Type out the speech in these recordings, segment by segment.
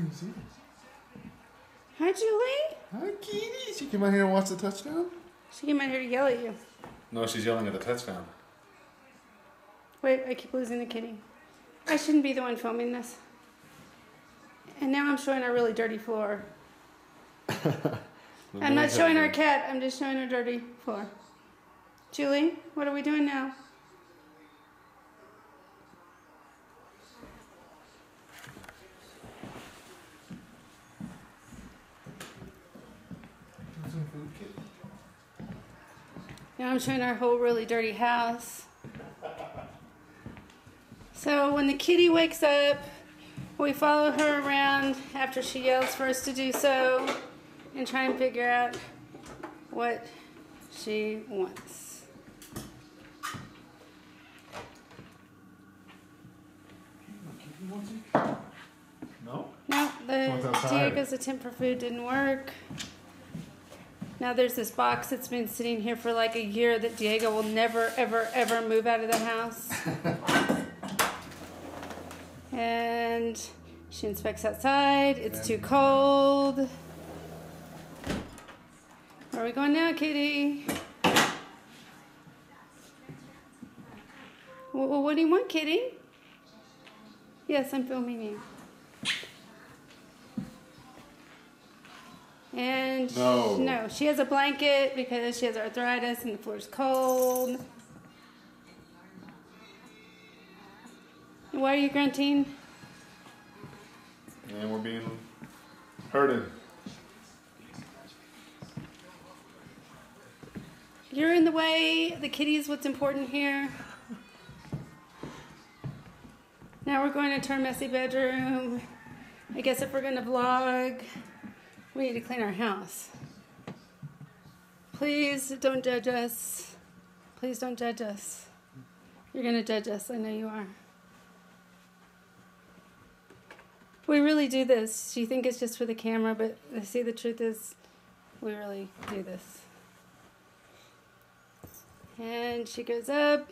didn't this. Hi, Julie. Hi, Kitty. She came out here and watched the touchdown? She came out here to yell at you. No, she's yelling at the touchdown. Wait, I keep losing the kitty. I shouldn't be the one filming this. And now I'm showing our really dirty floor. I'm not showing our cat, I'm just showing our dirty floor. Julie, what are we doing now? Some food, Kitty. Now I'm showing our whole really dirty house. So when the kitty wakes up, we follow her around after she yells for us to do so and try and figure out what she wants. Kitty wants it? No? No, the Diego's attempt for food didn't work. Now there's this box that's been sitting here for like a year that Diego will never, ever, ever move out of the house. and she inspects outside. It's too cold. Where are we going now, kitty? Well, what do you want, kitty? Yes, I'm filming you. And No. no, she has a blanket because she has arthritis and the floor's cold. Why are you grunting? And we're being herded. You're in the way. The kitty's what's important here. Now we're going into our messy bedroom. I guess if we're going to vlog, we need to clean our house. Please don't judge us. Please don't judge us. You're going to judge us. I know you are. We really do this. You think it's just for the camera, but I see, the truth is, we really do this. And she goes up,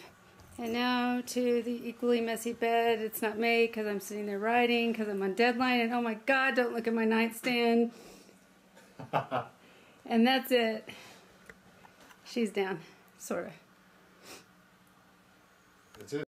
and now to the equally messy bed. It's not made because I'm sitting there writing because I'm on deadline. And oh my God, don't look at my nightstand. and that's it. She's down, sort of. That's it.